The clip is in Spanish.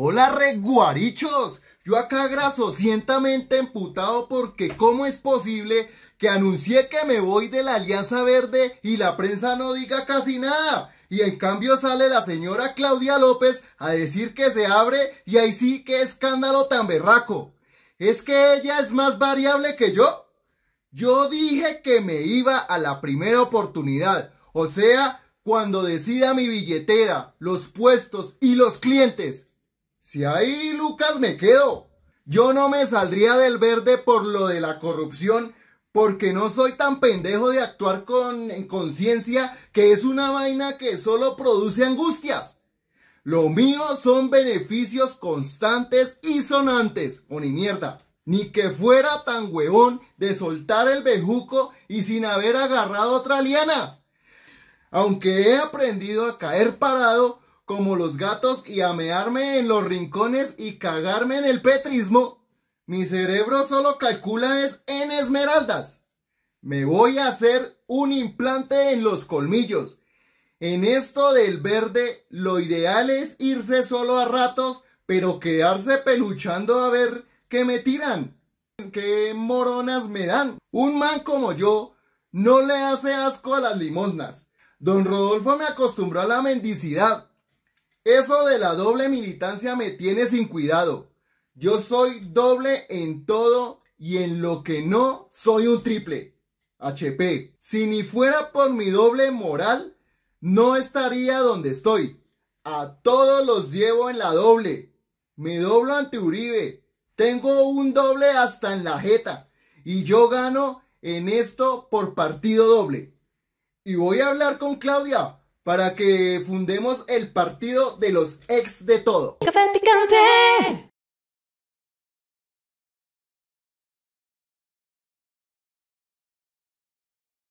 Hola reguarichos, yo acá grasosientamente emputado porque cómo es posible que anuncié que me voy de la Alianza Verde y la prensa no diga casi nada. Y en cambio sale la señora Claudia López a decir que se abre y ahí sí qué escándalo tan berraco. ¿Es que ella es más variable que yo? Yo dije que me iba a la primera oportunidad, o sea, cuando decida mi billetera, los puestos y los clientes. Si ahí, Lucas, me quedo. Yo no me saldría del verde por lo de la corrupción, porque no soy tan pendejo de actuar con en conciencia que es una vaina que solo produce angustias. Lo mío son beneficios constantes y sonantes, o ni mierda. Ni que fuera tan huevón de soltar el bejuco y sin haber agarrado otra liana. Aunque he aprendido a caer parado, como los gatos y amearme en los rincones y cagarme en el petrismo, mi cerebro solo calcula es en esmeraldas. Me voy a hacer un implante en los colmillos. En esto del verde, lo ideal es irse solo a ratos, pero quedarse peluchando a ver qué me tiran, qué moronas me dan. Un man como yo no le hace asco a las limosnas. Don Rodolfo me acostumbró a la mendicidad eso de la doble militancia me tiene sin cuidado. Yo soy doble en todo y en lo que no soy un triple. HP. Si ni fuera por mi doble moral, no estaría donde estoy. A todos los llevo en la doble. Me doblo ante Uribe. Tengo un doble hasta en la jeta. Y yo gano en esto por partido doble. Y voy a hablar con Claudia para que fundemos el partido de los ex de todo.